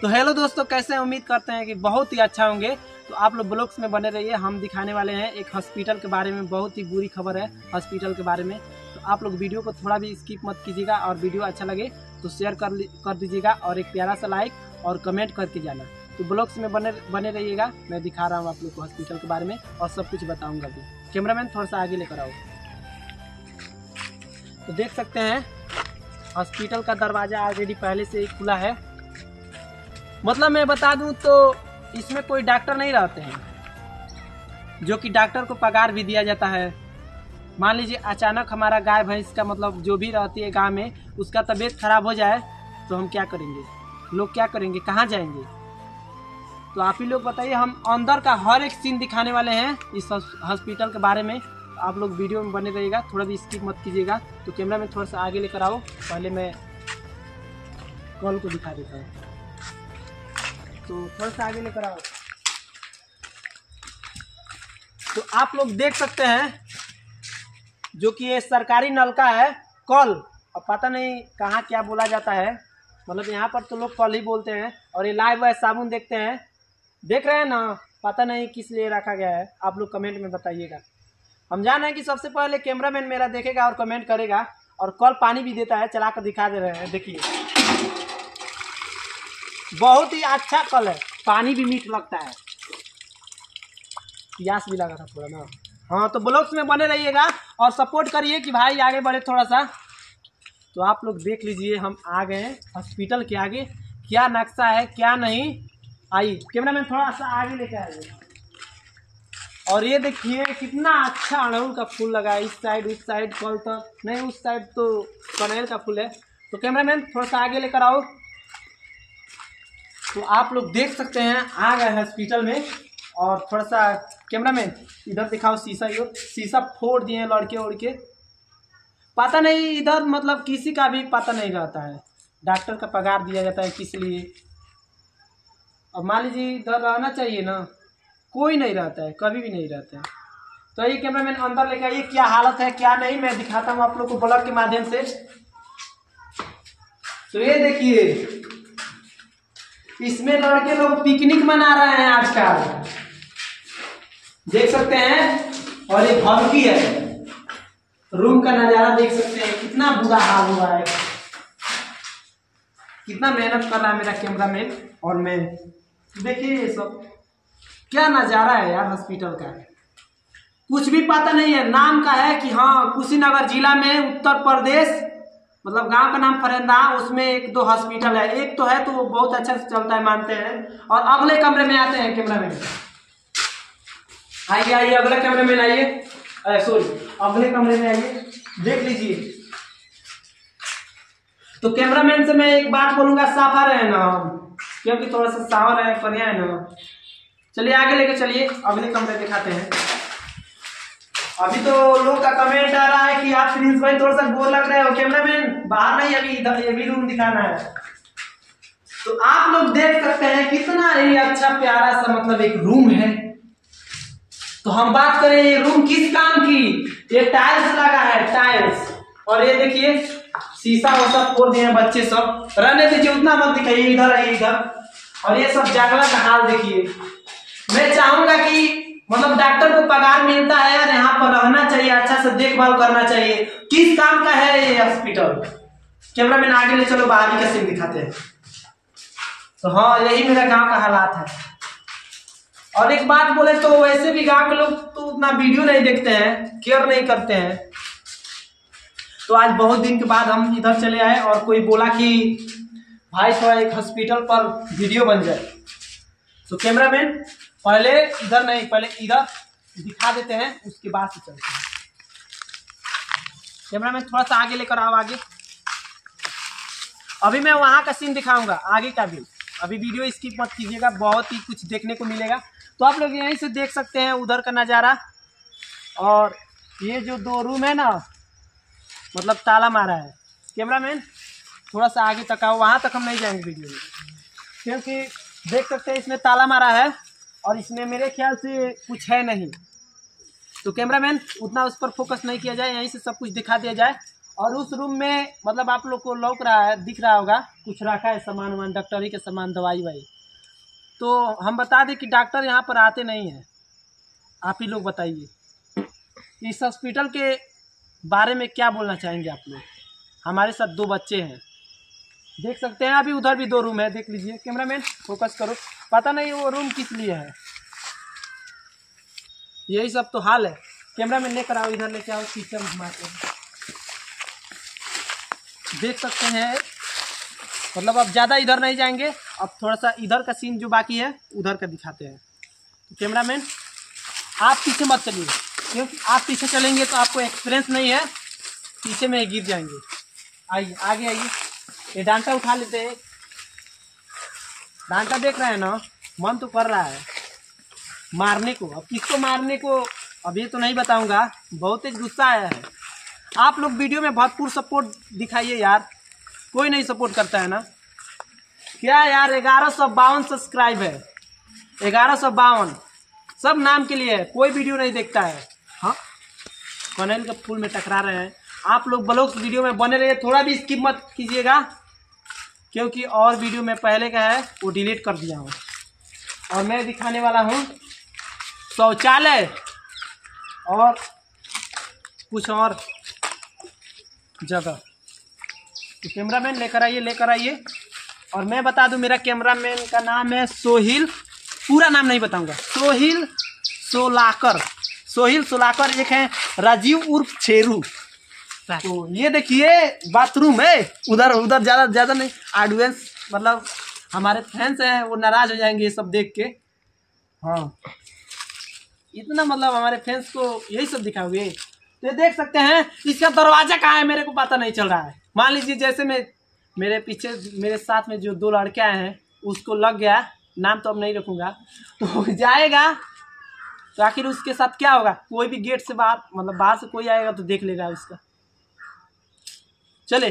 तो हेलो दोस्तों, कैसे उम्मीद करते हैं कि बहुत ही अच्छा होंगे। तो आप लोग ब्लॉग्स में बने रहिए। हम दिखाने वाले हैं एक हॉस्पिटल के बारे में। बहुत ही बुरी खबर है हॉस्पिटल के बारे में। तो आप लोग वीडियो को थोड़ा भी स्किप मत कीजिएगा और वीडियो अच्छा लगे तो शेयर कर कर दीजिएगा और एक प्यारा सा लाइक और कमेंट करके जाना। तो ब्लॉग्स में बने बने रहिएगा। मैं दिखा रहा हूँ आप लोग को हॉस्पिटल के बारे में और सब कुछ बताऊँगा भी कैमरामैन थोड़ा सा आगे लेकर आओ। तो देख सकते हैं हॉस्पिटल का दरवाज़ा ऑलरेडी पहले से ही खुला है। मतलब मैं बता दूँ तो इसमें कोई डॉक्टर नहीं रहते हैं, जो कि डॉक्टर को पगार भी दिया जाता है। मान लीजिए अचानक हमारा गाय भैंस का मतलब जो भी रहती है गाँव में, उसका तबीयत खराब हो जाए तो हम क्या करेंगे? लोग क्या करेंगे? कहाँ जाएँगे? तो आप ही लोग बताइए, हम अंदर का हर एक सीन दिखाने वाले हैं इस हॉस्पिटल के बारे में। आप लोग वीडियो में बने रहिएगा, थोड़ा भी स्किप मत कीजिएगा। तो कैमरा में थोड़ा सा आगे लेकर आओ, पहले मैं कॉल को दिखा देता हूँ। तो थोड़ा सा आगे लेकर आओ। तो आप लोग देख सकते हैं, जो कि ये सरकारी नलका है, कल। अब पता नहीं कहाँ क्या बोला जाता है। मतलब यहाँ पर तो लोग कल ही बोलते हैं, और ये लाइव है, साबुन देखते हैं। देख रहे हैं ना, पता नहीं किस लिए रखा गया है। आप लोग कमेंट में बताइएगा। हम जान रहे हैं कि सबसे पहले कैमरामैन मेरा देखेगा और कमेंट करेगा, और कल पानी भी देता है चला कर दिखा दे रहे हैं। देखिए। बहुत ही अच्छा कल है। पानी भी मीठ लगता है। प्यास भी लगा था थोड़ा ना। हाँ तो ब्लॉग्स में बने रहिएगा और सपोर्ट करिए कि भाई आगे बढ़े थोड़ा सा। तो आप लोग देख लीजिए, हम आ गए हैं हॉस्पिटल के आगे। क्या नक्शा है, क्या नहीं? आई कैमरा मैन थोड़ा सा आगे लेके आइए। और ये देखिए, कितना अच्छा अड़हुल का फूल लगा है। इस साइड, उस साइड, कल तक। नहीं, उस साइड तो कनेल का फूल है। तो कैमरामैन, थोड़ा सा आगे लेकर आओ। तो आप लोग देख सकते हैं, आ गए हॉस्पिटल में। और थोड़ा सा कैमरा मैन इधर दिखाओ शीशा, यो, शीशा फोड़ दिए हैं लड़के उड़के पता नहीं इधर मतलब किसी का भी पता नहीं रहता है। डॉक्टर का पगार दिया जाता है किस लिए? और मान लीजिए इधर रहना चाहिए ना, कोई नहीं रहता है, कभी भी नहीं रहता है। तो ये कैमरा मैन अंदर लेके आइए, क्या हालत है, क्या नहीं, मैं दिखाता हूँ आप लोग को ब्लॉग के माध्यम से। तो ये देखिए इसमें लड़के लोग पिकनिक मना रहे हैं आजकल। देख सकते हैं, और ये भवकी है। रूम का नज़ारा देख सकते हैं, कितना बुरा हाल हुआ है। कितना मेहनत कर रहा है मेरा कैमरामैन और मैं। देखिए ये सब। क्या नज़ारा है यार हॉस्पिटल का। कुछ भी पता नहीं है, नाम का है कि हाँ कुशीनगर जिला में उत्तर प्रदेश मतलब गाँव का नाम फरेंदा, उसमें एक दो हॉस्पिटल है। एक तो है तो वो बहुत अच्छा से चलता है, मानते हैं। और अगले कमरे में आते हैं कैमरामैन आइए आइए, अगले कमरे में आइए। सॉरी अगले कमरे में आइए। देख लीजिए। तो कैमरामैन से मैं एक बात बोलूँगा, साफा रहे ना क्योंकि थोड़ा सा सावर है बढ़िया है ना। चलिए, आगे लेके चलिए। अगले कमरे दिखाते हैं। अभी तो लोग का कमेंट आ रहा है कि आप प्रिंस भाई थोड़ा सा बोल लग रहे हो। कैमरामैन बाहर नहीं, अभी इधर ये भी रूम दिखाना है। तो आप लोग देख सकते हैं कितना ही अच्छा प्यारा सा मतलब एक रूम है। तो हम बात करें ये रूम किस काम की? ये टाइल्स लगा है टाइल्स और ये देखिए, शीशा वो सब फोड़ दिए बच्चे सब। रहने दीजिए, उतना मत दिखाइए, इधर इधर। और ये सब जागला का हाल देखिए। मैं चाहूँगा कि मतलब डॉक्टर को पगार मिलता है और यहाँ पर रहना चाहिए अच्छा से देखभाल करना चाहिए। किस काम का है ये हॉस्पिटल कैमरा मैन आगे ले चलो, बाहर का सीन दिखाते हैं। तो हाँ यही मेरा गाँव का हालात है। और एक बात बोले तो वैसे भी गाँव के लोग तो उतना वीडियो नहीं देखते हैं केयर नहीं करते हैं। तो आज बहुत दिन के बाद हम इधर चले आए और कोई बोला कि भाई थोड़ा एक हॉस्पिटल पर वीडियो बन जाए। तो कैमरामैन पहले इधर नहीं, पहले इधर दिखा देते हैं, उसके बाद से चलते हैं। कैमरा मैन थोड़ा सा आगे लेकर आओ आगे। अभी मैं वहाँ का सीन दिखाऊँगा, आगे का भी अभी वीडियो स्किप मत कीजिएगा, बहुत ही कुछ देखने को मिलेगा। तो आप लोग यहीं से देख सकते हैं उधर का नज़ारा। और ये जो दो रूम है ना मतलब ताला मारा है। कैमरामैन थोड़ा सा आगे तक आओ, वहाँ तक हम नहीं जाएँगे वीडियो में। क्योंकि देख सकते हैं इसमें ताला मारा है। और इसमें मेरे ख्याल से कुछ है नहीं। तो कैमरामैन, उतना उस पर फोकस नहीं किया जाए, यहीं से सब कुछ दिखा दिया जाए। और उस रूम में मतलब आप लोग को लौक रहा है, दिख रहा होगा, कुछ रखा है सामान वामान डॉक्टरी के सामान, दवाई वाई। तो हम बता दें कि डॉक्टर यहाँ पर आते नहीं हैं। आप ही लोग बताइए। इस हॉस्पिटल के बारे में क्या बोलना चाहेंगे आप लोग? हमारे साथ दो बच्चे हैं। देख सकते हैं, अभी उधर भी दो रूम है, देख लीजिए। कैमरामैन फोकस करो। पता नहीं वो रूम किस लिए है। यही सब तो हाल है। कैमरामैन लेकर आओ, इधर लेके आओ पीछे हैं। देख सकते हैं। मतलब अब ज़्यादा इधर नहीं जाएँगे। अब थोड़ा सा इधर का सीन जो बाकी है, उधर का दिखाते हैं। तो कैमरामैन आप पीछे मत चलिए। क्योंकि आप पीछे चलेंगे तो आपको एक्सपीरियंस नहीं है। पीछे में गिर जाएँगे। आइए, आगे आइए। ये डांटा उठा लेते हैं। डांटा देख रहे हैं ना, मन तो कर रहा है। मारने को, अब किसको मारने को अभी तो नहीं बताऊँगा। बहुत तेज गुस्सा आया है। आप लोग वीडियो में भरपूर सपोर्ट दिखाइए यार। कोई नहीं सपोर्ट करता है ना। क्या यार, ग्यारह सौ बावन सब्सक्राइब है। ग्यारह सौ बावन। सब नाम के लिए है, कोई वीडियो नहीं देखता है। हाँ? कनेल के फूल में टकरा रहे हैं। आप लोग ब्लॉग्स वीडियो में बने रहिए, थोड़ा भी स्किप मत कीजिएगा। क्योंकि और वीडियो में पहले का है, वो डिलीट कर दिया हूँ। और मैं दिखाने वाला हूँ, शौचालय। और कुछ और जगह। तो कैमरा मैन लेकर आइए लेकर आइए। और मैं बता दूँ, मेरा कैमरा मैन का नाम है सोहिल। पूरा नाम नहीं बताऊँगा। सोहिल सोलाकर। सोहिल सोलाकर एक है राजीव उर्फ़ छेरू। तो ये देखिए बाथरूम है। उधर उधर ज़्यादा ज़्यादा नहीं। एडवेंस मतलब हमारे फैंस हैं, वो नाराज़ हो जाएँगे ये सब देख के। हाँ। इतना मतलब हमारे फैंस को यही सब दिखाओगे। तो ये देख सकते हैं, इसका दरवाज़ा कहाँ है? मेरे को पता नहीं चल रहा है। मान लीजिए, जैसे मैं, मेरे पीछे, मेरे साथ में जो दो लड़के आए हैं, उसको लग गया, नाम तो अब नहीं रखूँगा। तो जाएगा तो आखिर उसके साथ क्या होगा? कोई भी गेट से बाहर मतलब बाहर से कोई आएगा तो देख लेगा उसका। चले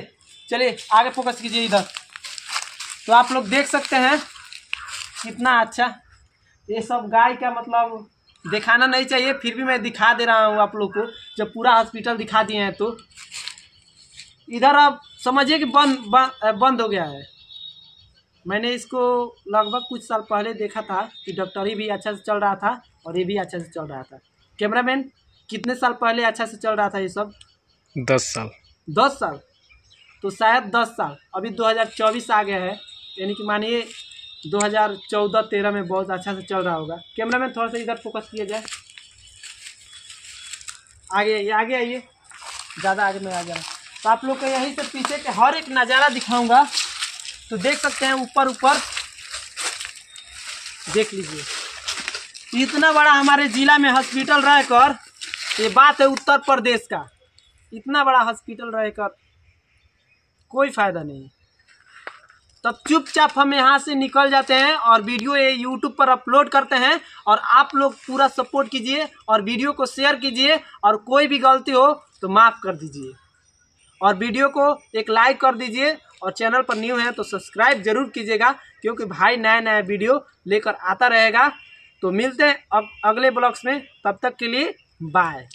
चलिए आगे फोकस कीजिए इधर। तो आप लोग देख सकते हैं कितना अच्छा। ये सब गाय का मतलब दिखाना नहीं चाहिए फिर भी मैं दिखा दे रहा हूँ आप लोग को। जब पूरा हॉस्पिटल दिखा दिए हैं तो। इधर अब समझिए कि बंद बंद हो गया है। मैंने इसको लगभग कुछ साल पहले देखा था कि डॉक्टरी भी अच्छा से चल रहा था और ये भी अच्छा से चल रहा था। कैमरामैन कितने साल पहले अच्छा से चल रहा था ये सब? दस साल। दस साल? तो शायद दस साल। अभी 2024 आ गया है। यानी कि मानिए 2014 तेरह में बहुत अच्छा से चल रहा होगा। कैमरा मैन थोड़ा सा इधर फोकस किया जाए। आगे आइए आगे आइए। ज़्यादा आगे में आ जा तो आप लोग को यहीं से पीछे के हर एक नज़ारा दिखाऊँगा। तो देख सकते हैं ऊपर ऊपर। देख लीजिए। इतना बड़ा हमारे ज़िला में हॉस्पिटल रहकर ये बात है उत्तर प्रदेश का। इतना बड़ा हॉस्पिटल रहकर कोई फ़ायदा नहीं। तब चुपचाप हम यहाँ से निकल जाते हैं और वीडियो ये यूट्यूब पर अपलोड करते हैं और आप लोग पूरा सपोर्ट कीजिए और वीडियो को शेयर कीजिए और कोई भी गलती हो तो माफ़ कर दीजिए। और वीडियो को एक लाइक कर दीजिए और चैनल पर न्यू है तो सब्सक्राइब ज़रूर कीजिएगा क्योंकि भाई नया नया वीडियो लेकर आता रहेगा। तो मिलते हैं अब अगले ब्लॉग्स में। तब तक के लिए बाय